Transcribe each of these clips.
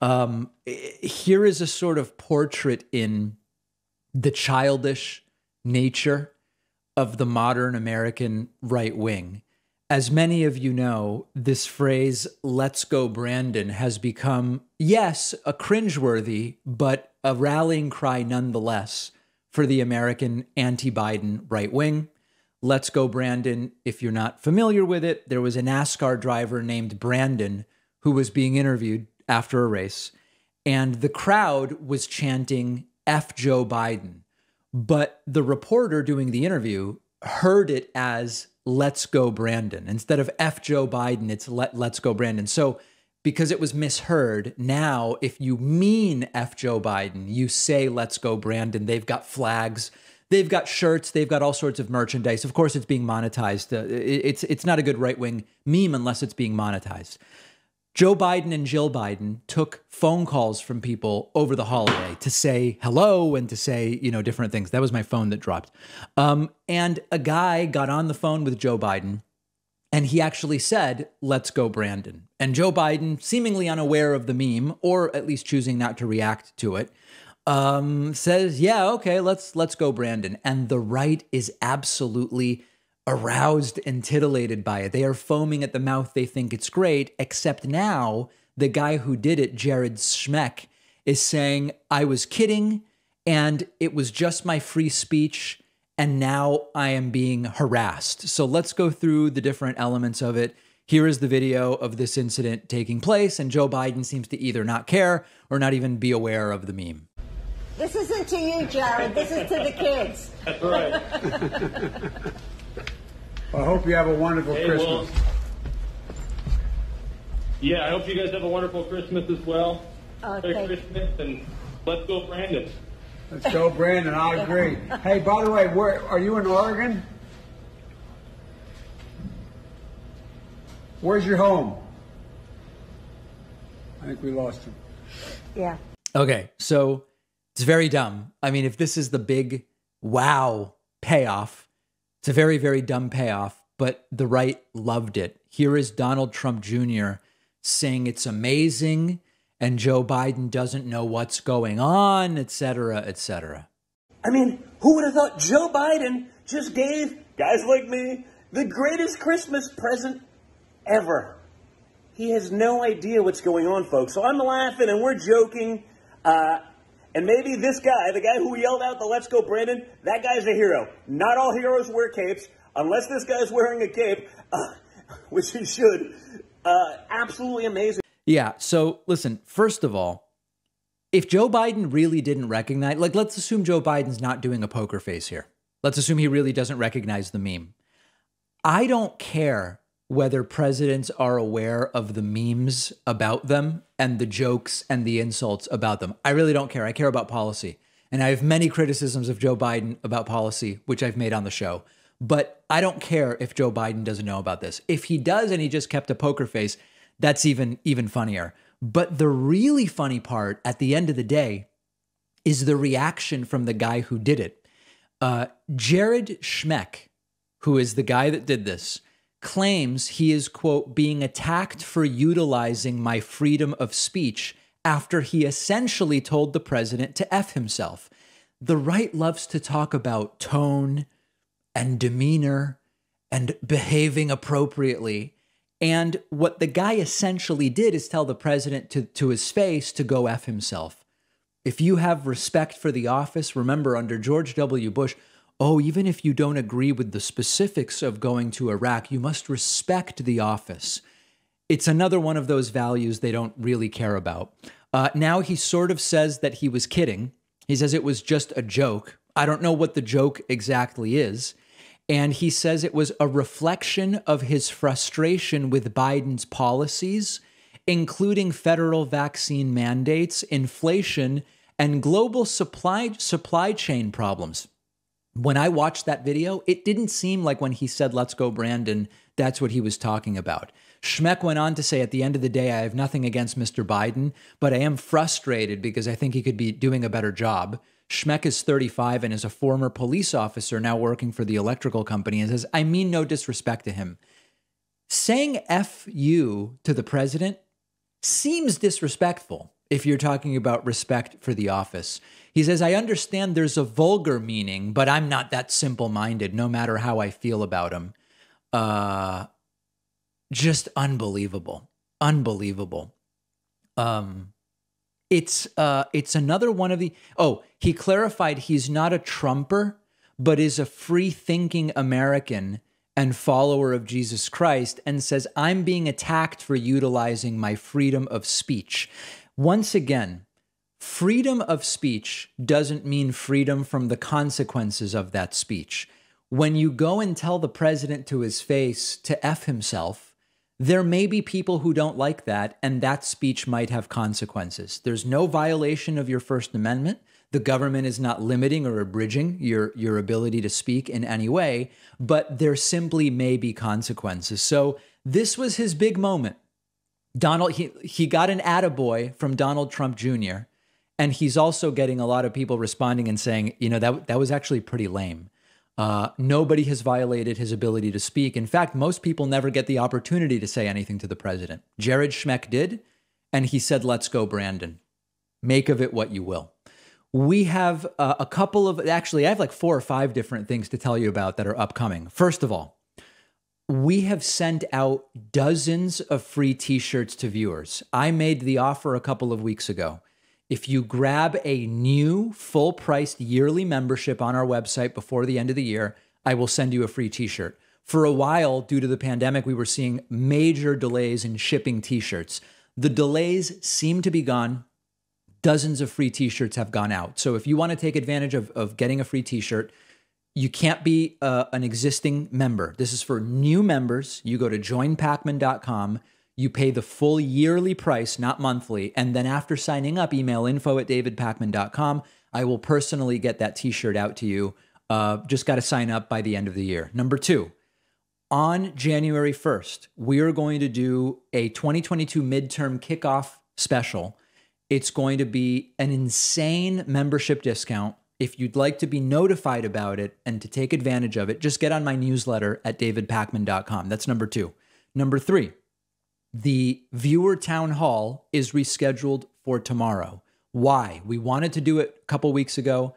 Um, here is a sort of portrait in the childish nature of the modern American right wing. As many of you know, this phrase, let's go Brandon, has become, yes, a cringeworthy, but a rallying cry nonetheless for the American anti Biden right wing. Let's Go Brandon. If you're not familiar with it, there was a NASCAR driver named Brandon who was being interviewed after a race, and the crowd was chanting F Joe Biden. But the reporter doing the interview heard it as Let's Go Brandon. Instead of F Joe Biden, it's Let, Let's Go Brandon. So because it was misheard, now if you mean F Joe Biden, you say Let's Go Brandon. They've got flags They've got shirts, they've got all sorts of merchandise. Of course, it's being monetized. Uh, it's it's not a good right wing meme unless it's being monetized. Joe Biden and Jill Biden took phone calls from people over the holiday to say hello and to say, you know, different things. That was my phone that dropped. Um, and a guy got on the phone with Joe Biden and he actually said, let's go, Brandon. And Joe Biden, seemingly unaware of the meme, or at least choosing not to react to it, um, says, "Yeah, okay, let's let's go, Brandon." And the right is absolutely aroused and titillated by it. They are foaming at the mouth. They think it's great. Except now, the guy who did it, Jared Schmeck, is saying, "I was kidding, and it was just my free speech." And now I am being harassed. So let's go through the different elements of it. Here is the video of this incident taking place, and Joe Biden seems to either not care or not even be aware of the meme. This isn't to you, Jared. This is to the kids. That's right. I hope you have a wonderful hey, Christmas. Well, yeah, I hope you guys have a wonderful Christmas as well. Okay. Merry Christmas and let's go, Brandon. Let's go, Brandon. I agree. hey, by the way, where are you in Oregon? Where's your home? I think we lost him. Yeah. Okay, so it's very dumb. I mean, if this is the big wow payoff, it's a very, very dumb payoff, but the right loved it. Here is Donald Trump Jr. saying it's amazing and Joe Biden doesn't know what's going on, et cetera, et cetera. I mean, who would have thought Joe Biden just gave guys like me the greatest Christmas present ever? He has no idea what's going on, folks. So I'm laughing and we're joking. Uh, and maybe this guy, the guy who yelled out the let's go Brandon, that guy's a hero. Not all heroes wear capes, unless this guy's wearing a cape, uh, which he should. Uh, absolutely amazing. Yeah. So listen, first of all, if Joe Biden really didn't recognize, like, let's assume Joe Biden's not doing a poker face here. Let's assume he really doesn't recognize the meme. I don't care whether presidents are aware of the memes about them and the jokes and the insults about them. I really don't care. I care about policy. And I have many criticisms of Joe Biden about policy, which I've made on the show. But I don't care if Joe Biden doesn't know about this. If he does and he just kept a poker face, that's even even funnier. But the really funny part at the end of the day is the reaction from the guy who did it. Uh, Jared Schmeck, who is the guy that did this, claims he is, quote, being attacked for utilizing my freedom of speech after he essentially told the president to F himself. The right loves to talk about tone and demeanor and behaving appropriately. And what the guy essentially did is tell the president to, to his face to go F himself. If you have respect for the office, remember under George W. Bush, oh, even if you don't agree with the specifics of going to Iraq, you must respect the office. It's another one of those values they don't really care about. Uh, now he sort of says that he was kidding. He says it was just a joke. I don't know what the joke exactly is. And he says it was a reflection of his frustration with Biden's policies, including federal vaccine mandates, inflation, and global supply, supply chain problems when I watched that video, it didn't seem like when he said, let's go, Brandon, that's what he was talking about. Schmeck went on to say, at the end of the day, I have nothing against Mr. Biden, but I am frustrated because I think he could be doing a better job. Schmeck is 35 and is a former police officer now working for the electrical company and says, I mean no disrespect to him. Saying F you to the president seems disrespectful if you're talking about respect for the office. He says, I understand there's a vulgar meaning, but I'm not that simple minded, no matter how I feel about him. Uh, just unbelievable. Unbelievable. Um, it's uh, it's another one of the. Oh, he clarified he's not a Trumper, but is a free thinking American and follower of Jesus Christ, and says I'm being attacked for utilizing my freedom of speech. Once again, freedom of speech doesn't mean freedom from the consequences of that speech. When you go and tell the president to his face to F himself, there may be people who don't like that, and that speech might have consequences. There's no violation of your First Amendment. The government is not limiting or abridging your, your ability to speak in any way, but there simply may be consequences. So, this was his big moment. Donald, he, he got an attaboy from Donald Trump Jr., and he's also getting a lot of people responding and saying, you know, that, that was actually pretty lame. Uh, nobody has violated his ability to speak. In fact, most people never get the opportunity to say anything to the president. Jared Schmeck did, and he said, Let's go, Brandon. Make of it what you will. We have uh, a couple of, actually, I have like four or five different things to tell you about that are upcoming. First of all, we have sent out dozens of free t shirts to viewers. I made the offer a couple of weeks ago. If you grab a new full priced yearly membership on our website before the end of the year, I will send you a free t shirt. For a while, due to the pandemic, we were seeing major delays in shipping t shirts. The delays seem to be gone. Dozens of free t shirts have gone out. So if you want to take advantage of, of getting a free t shirt, you can't be uh, an existing member. This is for new members. You go to joinpakman.com you pay the full yearly price, not monthly. And then after signing up, email info at davidpakman.com. I will personally get that t shirt out to you. Uh, just got to sign up by the end of the year. Number two, on January 1st, we are going to do a 2022 midterm kickoff special. It's going to be an insane membership discount. If you'd like to be notified about it and to take advantage of it, just get on my newsletter at davidpakman.com. That's number two. Number three, the viewer town hall is rescheduled for tomorrow. Why? We wanted to do it a couple weeks ago.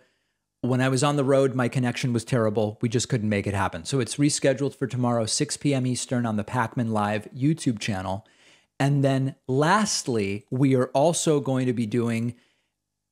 When I was on the road, my connection was terrible. We just couldn't make it happen. So it's rescheduled for tomorrow, 6 p.m. Eastern on the Pakman Live YouTube channel. And then lastly, we are also going to be doing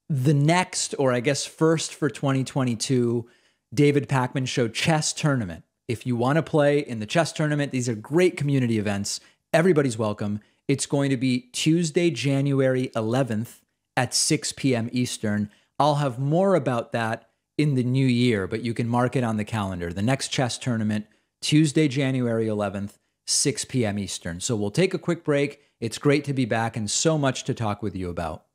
the next, or I guess first for 2022, David Pakman Show chess tournament. If you want to play in the chess tournament, these are great community events. Everybody's welcome. It's going to be Tuesday, January 11th at 6 p.m. Eastern. I'll have more about that in the new year, but you can mark it on the calendar. The next chess tournament, Tuesday, January 11th, 6 p.m. Eastern. So we'll take a quick break. It's great to be back and so much to talk with you about.